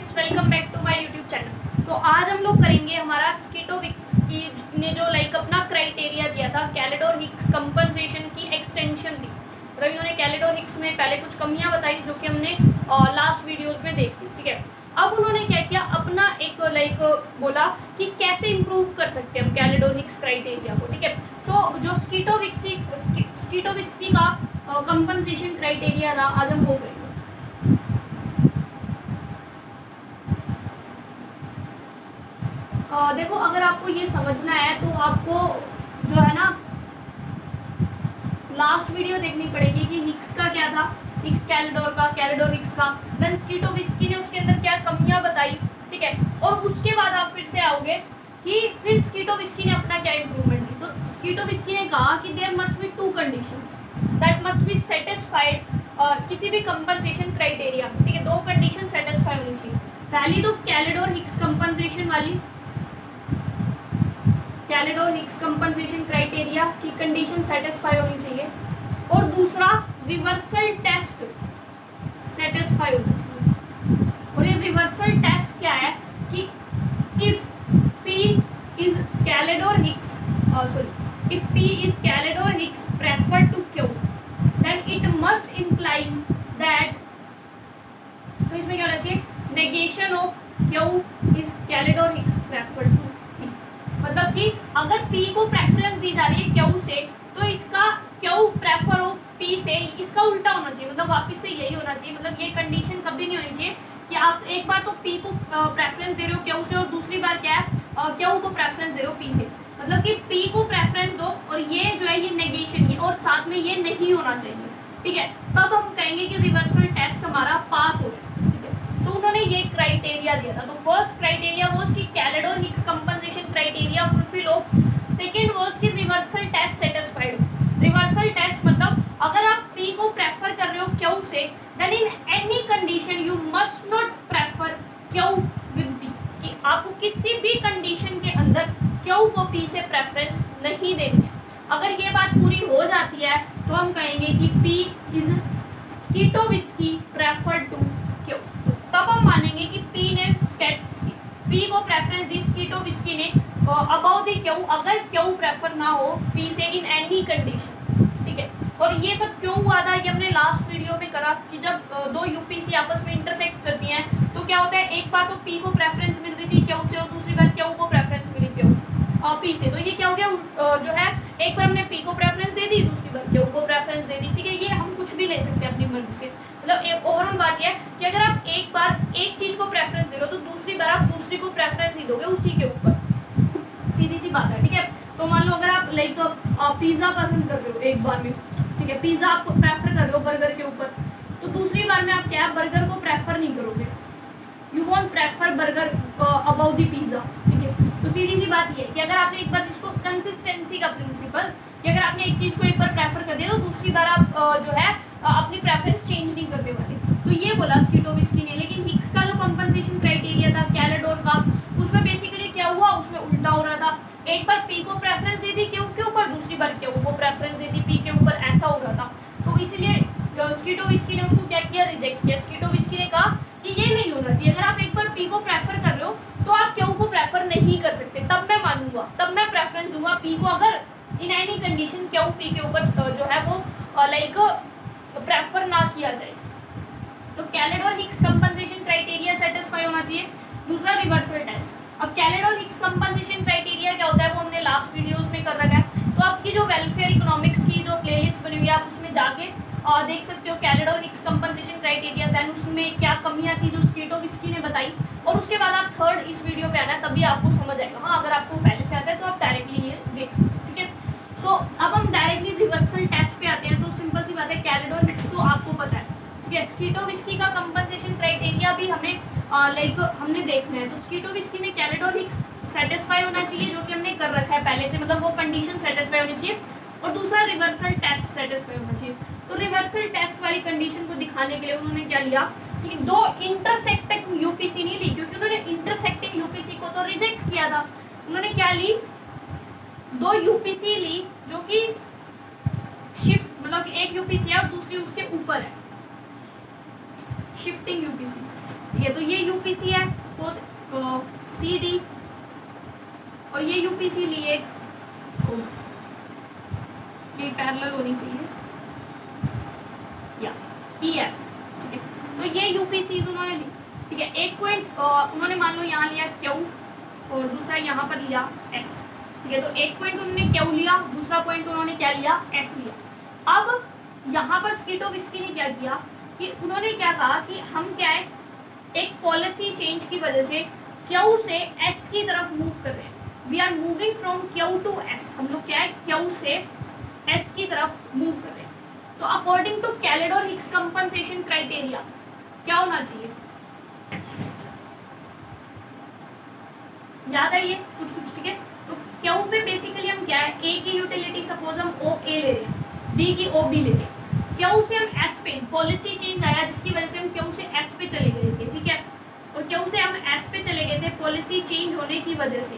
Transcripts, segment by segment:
Friends welcome back to my YouTube channel तो आज हम लोग करेंगे हमारा स्कीटोविक्स की ने जो लाइक अपना क्राइटेरिया दिया था कैलेडोर हिक्स कंपनसेशन की एक्सटेंशन दी। मतलब इन्होंने कैलेडोर हिक्स में पहले कुछ कमियाँ बताई जो कि हमने लास्ट वीडियोस में देख ली, ठीक है? अब उन्होंने क्या किया, अपना एक लाइक बोला कि कैसे इम्प्रूव कर सकते हैं हम कैलेडोर हिक्स क्राइटेरिया को, ठीक है? सो जो स्कीटोविक्सी स्कीटोविक्सी का कंपनसेशन क्राइटेरिया था, आज हम वो करेंगे। देखो, अगर आपको ये समझना है तो आपको जो है ना लास्ट वीडियो देखनी पड़ेगी कि हिक्स का क्या था हिक्स कैलेडोर का कैलेडोर हिक्स का। देन स्कीटोविस्की ने उसके अंदर क्या कमियाँ बताई, ठीक है? और उसके बाद आप फिर से आओगे कि फिर स्कीटोविस्की ने अपना क्या इंप्रूवमेंट दी तो स्कीटोविस्की ने कहा कि there must be two conditions that must be satisfied किसी भी कंपनसेशन क्राइटेरिया ठीक है? दो कंडीशन सेटिस्फाई होनी चाहिए। पहली तो कैलेडोर हिक्स कंपनसेशन वाली कैलेडोर हिक्स कंपनसेशन क्राइटेरिया की कंडीशन सेटिस्फाई होनी चाहिए। और दूसरा रिवर्सल टेस्ट सेटिस्फाई होना चाहिए। और ये रिवर्सल टेस्ट क्या है कि if P is Kaldor Hicks sorry if P is Kaldor Hicks prefer to Q then it must implies that तो इसमें क्या होना चाहिए? Negation of Q is Kaldor Hicks prefer to मतलब कि अगर पी को प्रेफरेंस दी जा रही है क्यू से तो इसका क्यू प्रेफर हो पी से, इसका उल्टा होना चाहिए मतलब वापस से यही होना चाहिए मतलब ये कंडीशन कभी नहीं होनी चाहिए कि आप एक बार तो पी को प्रेफरेंस दे रहे हो क्यू से और दूसरी बार क्या है क्यू को प्रेफरेंस दे रहे हो पी से। मतलब कि पी को प्रेफरेंस दो और ये जो है ये नेगेशन ये, और साथ में ये नहीं होना चाहिए। ठीक है? तब हम कहेंगे कि रिवर्सल टेस्ट हमारा पास हो सो उन्होंने ये क्राइटेरिया दिया था। तो फ़र्स्ट क्राइटेरिया वॉज़ कि Kaldor Hicks compensation criteria fulfil हो। सेकेंड वॉज़ कि रिवर्सल टेस्ट सेटिस्फाइड हो। रिवर्सल टेस्ट मतलब अगर आप पी को प्रेफर कर रहे हो क्यू से then in any condition you must not prefer Q with P कि आपको किसी भी कंडीशन के अंदर क्यू को पी से प्रेफरेंस नहीं देनी। पी को प्रेफरेंस दी स्कीटो विस्की ने अबाउ दी क्यू अगर क्यू प्रेफर ना हो पी से इन एनी कंडीशन ठीक है? और ये सब क्यों हुआ था? ये हमने लास्ट वीडियो में करा कि जब दो यूपीसी आपस में इंटरसेक्ट करती हैं तो क्या होता है? एक बार तो पी को प्रेफरेंस मिल रही थी क्यू से और दूसरी बार क्यू को प्रेफरेंस मिली क्यू से पी से। तो ये क्या हो गया? जो है, एक बार हमने पी को प्रेफरेंस दे दी, दूसरी बार क्यू को प्रेफरेंस दे दी, ठीक है? ये हम कुछ भी ले सकते हैं अपनी मर्ज़ी से। मतलब ओवरऑल बात यह है कि अगर आप एक बार एक चीज़ को प्रेफरेंस दे रहे हो तो दूसरी दूसरी को प्रेफरेंस ही दोगे, उसी के ऊपर। सीधी सी बात है, ठीक है? तो मान लो अगर आप लाइक पिज़्ज़ा पसंद कर रहे हो एक बार में, ठीक है? पिज़्ज़ा आप प्रेफर कर रहे हो बर्गर के ऊपर। तो दूसरी बार में आप क्या बर्गर को प्रेफर नहीं करोगे। You won't prefer burger above the pizza ठीक है? तो सीधी सी बात ये कि अगर आपने एक बार जिसको कंसिस्टेंसी का प्रिंसिपल कि अगर आपने एक चीज़ को एक बार प्रेफर कर दिया तो दूसरी बार आप जो है अपनी प्रेफरेंस चेंज नहीं करने वाले। तो ये बोला स्कीटोविस्की ने, लेकिन हिक्स का जो कंपनसेशन था कैलेडोर का। उसमें बेसिकली क्या हुआ? उसमें उल्टा हो रहा था। एक बार पी को प्रेफरेंस दे दी क्यों के ऊपर दूसरी बार क्यों को प्रेफरेंस दे दी पी के ऊपर, ऐसा हो रहा था। तो इसलिए स्कीटोविस्की ने उसको क्या किया? रिजेक्ट किया। स्कीटोविस्की ने कहा कि ये नहीं होना चाहिए। अगर आप एक बार पी को प्रेफर कर रहे हो तो आप क्यों को प्रेफर नहीं कर सकते। तब मैं मानूँगा। तब मैं प्रेफरेंस दूँगा पी को अगर in any condition Q P के ऊपर जो है वो लाइक प्रेफर ना किया जाए। तो Kaldor Hicks compensation criteria satisfy होना चाहिए। दूसरा रिवर्सल टेस्ट अब कैलेडोर हिक्स कंपनसेशन क्राइटेरिया क्या होता है? वो हमने लास्ट वीडियोस में कर रखा है। तो आपकी जो वेलफेयर इकोनॉमिक्स की जो प्लेलिस्ट बनी हुई है, आप उसमें जाके और देख सकते हो Kaldor Hicks compensation criteria then उसमें क्या कमियाँ थी जो स्केटो विस्की ने बताई। और उसके बाद आप थर्ड इस वीडियो पे आना, तभी आपको समझ आएगा। हाँ अगर आपको पहले से आता है तो आप डायरेक्टली ये देख सकते हो, ठीक है? सो अब हम डायरेक्टली रिवर्सल टेस्ट पे आते हैं। तो सिंपल सी बात है कैलेडोर हिक्स तो आपको पता है, ठीक है? स्कीटो विस्की का कंपनसेशन क्राइटेरिया भी हमें लाइक हमने देखना है। तो स्कीटो विस्की में कैलेडोर हिक्स सेटिस्फाई होना चाहिए, जो कि हमने कर रखा है पहले से। मतलब वो कंडीशन सेटिस्फाई होनी चाहिए। और दूसरा रिवर्सल टेस्ट सेटिस्फाई होना चाहिए। तो रिवर्सल टेस्ट वाली कंडीशन को दिखाने के लिए उन्होंने क्या लिया कि दो इंटरसेक्टिंग यूपीसी नहीं ली, क्योंकि उन्होंने इंटरसेक्टिंग यूपीसी को तो रिजेक्ट किया था। उन्होंने क्या ली? दो यूपीसी ली, जो कि शिफ्ट मतलब एक यूपीसी है और दूसरी उसके ऊपर है। शिफ्टिंग यूपीसी है तो ये यूपीसी है सपोज़ सी डी और ये यूपीसी लिए ये पैरेलल होनी चाहिए। या ई एफ़ ठीक है। तो ये यूपीसी उन्होंने ली, ठीक है। एक पॉइंट उन्होंने मान लो यहाँ लिया क्यू और दूसरा यहाँ पर लिया एस ठीक है। तो एक पॉइंट उन्होंने क्यू लिया, दूसरा पॉइंट उन्होंने क्या लिया? एस लिया। अब यहाँ पर स्कीटोविस्की ने क्या किया कि उन्होंने क्या कहा कि हम क्या है? एक पॉलिसी चेंज की वजह से क्यू से एस की तरफ़ मूव कर रहे हैं। We are moving from Q to S हम लोग क्या है? क्यू से एस की तरफ़ मूव कर रहे हैं। तो according to Kaldor Hicks compensation criteria क्या होना चाहिए? याद है ये? कुछ कुछ, ठीक है? तो क्यू पे बेसिकली हम क्या है? ए की यूटिलिटी सपोज़ हम ओ ए ले रहे हैं बी की ओ बी ले रहे हैं। क्यू से हम एस पे पॉलिसी चेंज आया जिसकी वजह से हम क्यू से एस पे चले गए थे, ठीक है? और क्यू से हम एस पे चले गए थे पॉलिसी चेंज होने की वजह से?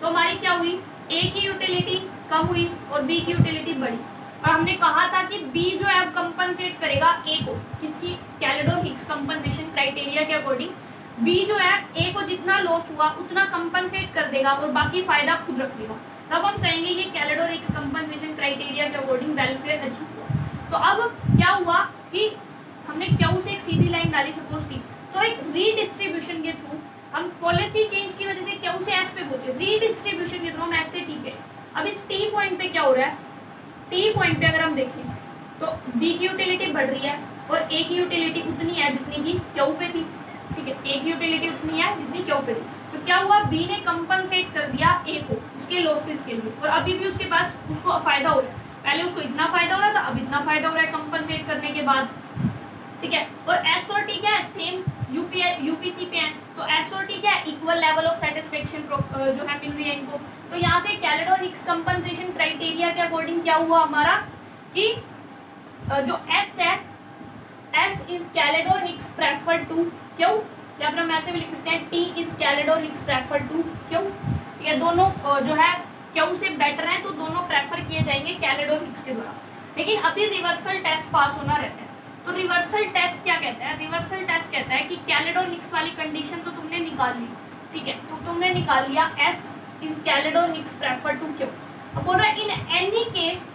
तो हमारी क्या हुई? ए की यूटिलिटी कम हुई और बी की यूटिलिटी बढ़ी। और हमने कहा था कि बी जो है अब कंपनसेट करेगा ए को। किसकी? कैलेडोर हिक्स कंपनसेशन क्राइटेरिया के अकॉर्डिंग बी जो है ए को जितना लॉस हुआ, उतना कंपनसेट कर देगा और बाकी फ़ायदा खुद रख लेगा तब हम कहेंगे ये कैलेडोर हिक्स कंपनसेशन क्राइटेरिया के अकॉर्डिंग वेलफेयर अचीव तो अब क्या हुआ कि हमने क्यू से एक सीधी लाइन डाली सपोज़ थी तो एक रीडिस्ट्रीब्यूशन के थ्रू हम पॉलिसी चेंज की वजह से क्यू से एस पे पहुँचे? रीडिस्ट्रीब्यूशन के थ्रू हम एस से टी पे अब इस टी पॉइंट पे क्या हो रहा है? टी पॉइंट पे अगर हम देखें तो बी की यूटिलिटी बढ़ रही है और ए की यूटिलिटी उतनी है जितनी की क्यू पे थी। ठीक है ए की यूटिलिटी उतनी है जितनी क्यू पे थी। तो क्या हुआ? बी ने कंपनसेट कर दिया ए को उसके लॉसेस के लिए और अभी भी उसके पास उसको फ़ायदा हो रहा है। पहले उसको इतना फ़ायदा हो रहा था, अब इतना फ़ायदा हो रहा है कंपनसेट करने के बाद। ठीक है? और एस और टी क्या है? सेम यूपीआई यूपीसी पे है। तो एस और टी क्या है? इक्वल लेवल ऑफ़ सेटिस्फेक्शन जो है मिल रही है इनको। तो यहाँ से कैलेडोर हिक्स कंपनसेशन क्राइटेरिया के अकॉर्डिंग क्या हुआ हमारा? कि जो एस है S is Kaldor Hicks prefer to Q? या फिर हम ऐसे भी लिख सकते हैं T is Kaldor Hicks prefer to Q? है? दोनों जो है क्यों से बेटर है? तो दोनों प्रेफर किए जाएँगे कैलेडोर हिक्स के द्वारा। लेकिन अभी रिवर्सल टेस्ट पास होना रहता है। तो रिवर्सल टेस्ट क्या कहता है? रिवर्सल टेस्ट कहता है कि कैलेडोर हिक्स वाली कंडीशन तो तुमने निकाल ली। ठीक है? तो तुमने निकाल लिया S is Kaldor Hicks prefer to Q अब बोल रहा है, इन एनी केस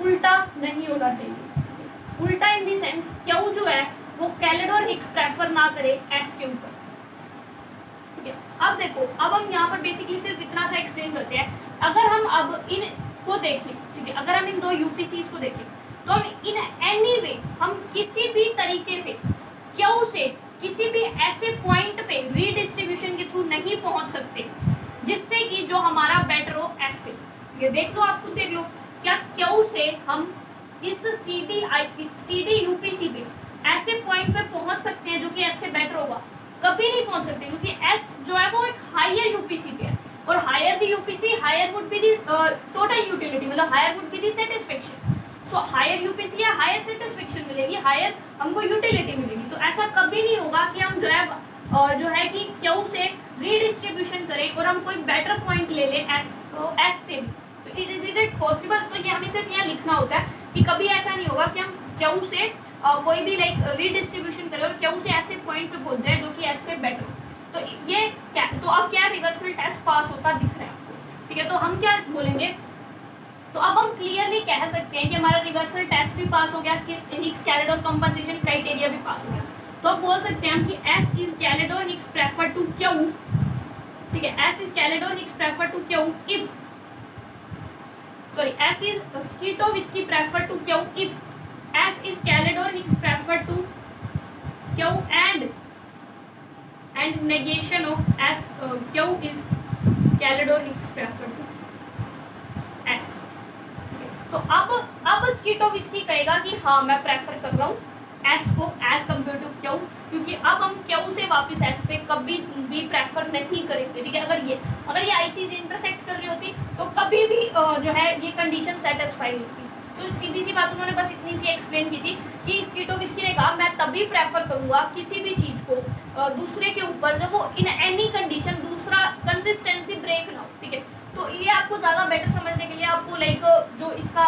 उल्टा नहीं होना चाहिए। उल्टा इन दी सेंस क्यों जो है, वो कैलेडोर हिक्स प्रेफर ना करे एस के ऊपर। ठीक है? अब देखो, अब हम यहाँ पर बेसिकली सिर्फ़ इतना सा एक्सप्लेन करते हैं। अगर हम अब इन को देखें, ठीक है, अगर हम इन दो यूपीसी को देखें तो हम इन एनी वे हम किसी भी तरीके से, क्यों से, किसी भी ऐसे पॉइंट पे रीडिस्ट्रीब्यूशन के थ्रू नहीं पहुँच सकते, जिससे कि जो हमारा बेटर हो ऐसे। ये देख लो, आप खुद देख लो, क्या क्यों से हम इस C D C D UPC पे ऐसे पॉइंट पे पहुँच सकते हैं जो कि ऐसे बेटर होगा? कभी नहीं पहुँच सकते, क्योंकि एस जो है वो एक हायर यूपीसी पे है। और higher the UPC higher would be the total utility मतलब higher would be the satisfaction so higher UPC या हायर सेटिस्फेक्शन मिलेगी हायर हमको यूटिलिटी मिलेगी। तो ऐसा कभी नहीं होगा कि हम जो है जो है कि क्यू से रीडिस्ट्रीब्यूशन करें और हम कोई बेटर पॉइंट ले लें एस तो एस से भी। तो इट इज़ इट पॉसिबल तो ये हमें सिर्फ़ यहाँ लिखना होता है कि कभी ऐसा नहीं होगा कि हम क्यू से uh, कोई भी लाइक रीडिस्ट्रीब्यूशन करें और क्यू से ऐसे पॉइंट पे पहुँच जाए जो कि एस से बेटर हो। तो ये क्या तो अब क्या रिवर्सल टेस्ट पास होता दिख रहा है? आपको ठीक है तो हम क्या बोलेंगे? तो अब हम क्लियरली कह सकते हैं कि हमारा रिवर्सल टेस्ट भी पास हो गया, कि हिक्स कैलेडोर कंपनसेशन क्राइटेरिया भी पास हो गया। तो अब बोल सकते हैं हम कि S is Kaldor Hicks prefer to Q? ठीक है S is Kaldor Hicks prefer to Q? If sorry S is Scitovsky prefer to Q? If S is Kaldor Hicks prefer to Q? And and negation S Q is Kaldor Hicks prefer to S तो अब अब स्कीटो whisky कहेगा कि हाँ मैं prefer कर रहा हूँ एस को एज कंपेयर टू क्यू क्योंकि अब हम क्यू से वापस एस पे कभी भी प्रेफर नहीं करेंगे, ठीक है? अगर ये अगर ये आईसीज इंटरसेक्ट कर रही होती तो कभी भी जो है, ये कंडीशन सेटिस्फाई होती। तो सीधी सी बात उन्होंने बस इतनी सी एक्सप्लेन की थी कि स्कीटो विस्की ने कहा, मैं तभी प्रेफर करूँगा किसी भी चीज़ को दूसरे के ऊपर जब वो इन एनी कंडीशन दूसरा कंसिस्टेंसी ब्रेक ना हो ठीक है? तो ये आपको ज़्यादा बेटर समझने के लिए आपको लाइक जो इसका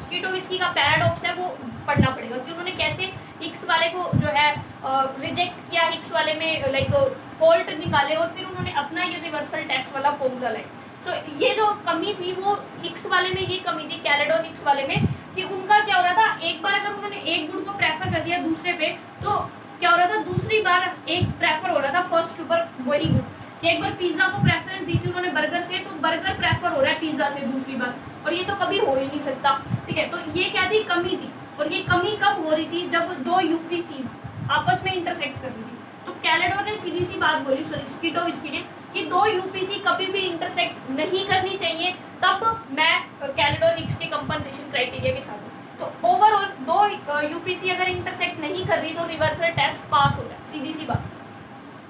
स्कीटो इसकी का पैराडॉक्स है वो पढ़ना पड़ेगा कि उन्होंने कैसे एक्स वाले को जो है रिजेक्ट किया हिक्स वाले में लाइक फॉल्ट निकाले और फिर उन्होंने अपना ये रिवर्सल टेस्ट वाला फॉर्मूला लाए सो so, ये जो कमी थी वो हिक्स वाले में ये कमी थी कैलेड और हिक्स वाले में कि उनका क्या हो रहा था एक बार अगर उन्होंने एक गुड़ को प्रेफर कर दिया दूसरे पे तो क्या हो रहा था दूसरी बार एक प्रेफर हो रहा था फ़र्स्ट के ऊपर वेरी गुड एक बार पिज्जा को प्रेफरेंस दी थी उन्होंने बर्गर से तो बर्गर प्रेफर हो रहा है पिज्जा से दूसरी बार। और ये तो कभी हो ही नहीं सकता, ठीक है? तो ये क्या थी? कमी थी। और ये कमी कब हो रही थी? जब दो यूपीसीज आपस में इंटरसेक्ट कर रही थी। तो कैलेडोर ने सीधी सी बात बोली सॉरी स्कीटो इसकी ने कि दो यूपीसी कभी भी इंटरसेक्ट नहीं करनी चाहिए तब मैं कैलेडोर हिक्स के कंपनसेशन क्राइटेरिया के साथ तो ओवरऑल दो यूपीसी अगर इंटरसेक्ट नहीं कर रही तो रिवर्सल टेस्ट पास हो जाए सीधी सी बात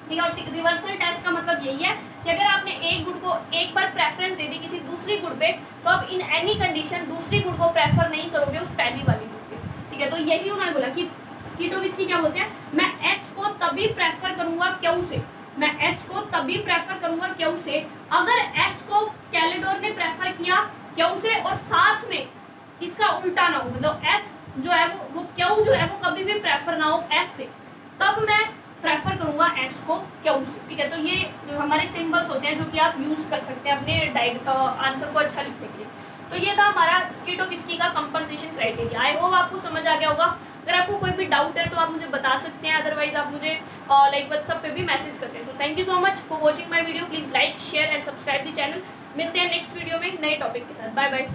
ठीक है और रिवर्सल टेस्ट का मतलब यही है कि अगर आपने एक गुड़ को एक बार प्रेफरेंस दे दी किसी दूसरी गुड़ पे तो आप इन एनी कंडीशन दूसरी गुड़ को प्रेफर नहीं करोगे उस पहली वाली गुड़ पे। ठीक है? तो यही उन्होंने बोला कि स्कीटोविस्की क्या बोलते हैं? मैं एस को तभी प्रेफर करूँगा क्यों से? मैं एस को तभी प्रेफर करूँगा क्यों से? अगर एस को कैलेडोर ने प्रेफर किया क्यों से? और साथ में इसका उल्टा ना हो मतलब एस जो है वो वो क्यों जो है वो कभी भी प्रेफर ना हो एस से, तब मैं प्रेफर करूँगा एस को क्यों से ठीक है तो ये हमारे सिंबल्स होते हैं जो कि आप यूज़ कर सकते हैं अपने डाइट आंसर को अच्छा लिखने के लिए। तो ये था हमारा स्किट इसकी का कंपनसेशन क्राइटेरिया आई होप आपको समझ आ गया होगा। अगर आपको कोई भी डाउट है तो आप मुझे बता सकते हैं। अदरवाइज़ आप मुझे लाइक व्हाट्सअप पे भी मैसेज करते हैं। So thank you so much for watching my video please like share and subscribe the channel मिलते हैं नेक्स्ट वीडियो में नए टॉपिक के साथ। Bye bye